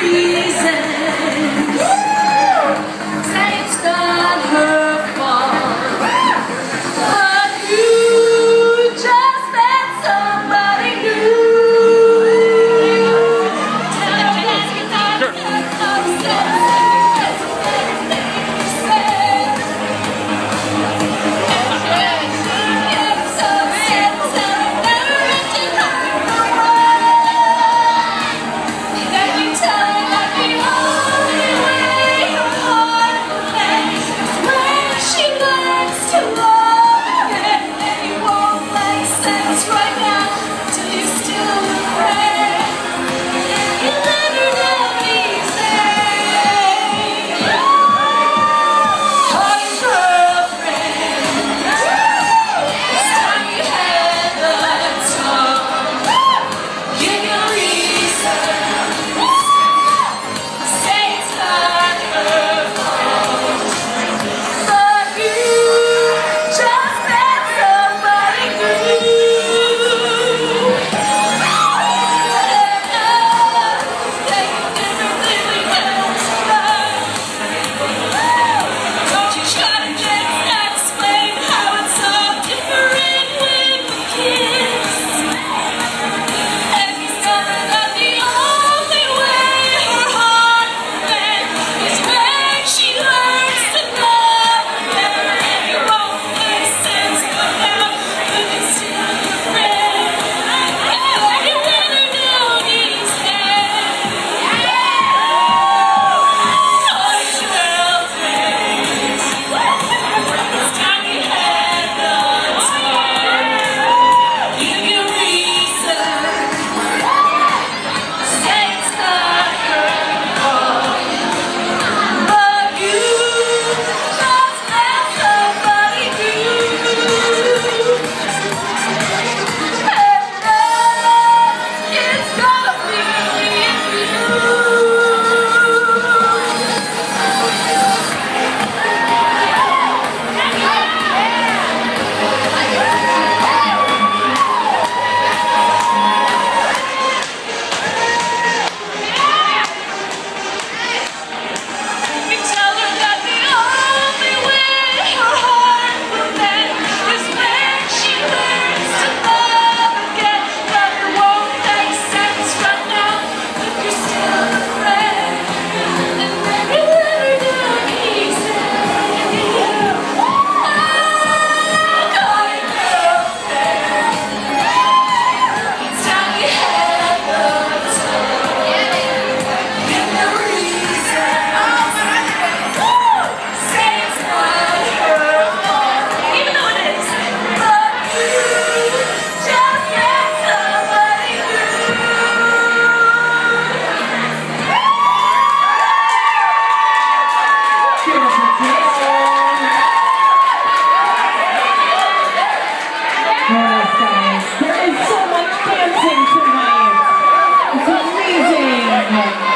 freeze. Amen.